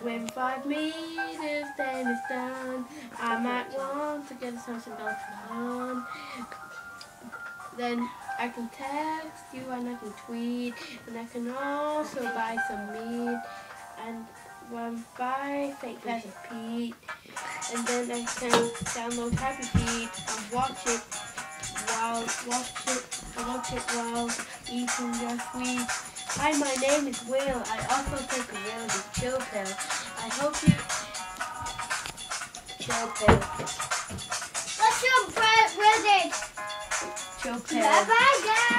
Swim five meters, then it's done. I might want to get a something else on. Then I can text you and I can tweet and I can also buy some meat and one buy fake Pastor Pete and then I can download Happy Feet and watch it while watch it watch it while eating your sweets. Hi, my name is Will. I also take a really chill pill. I hope you chill pill. What's your it? Chill pill. Bye bye guys.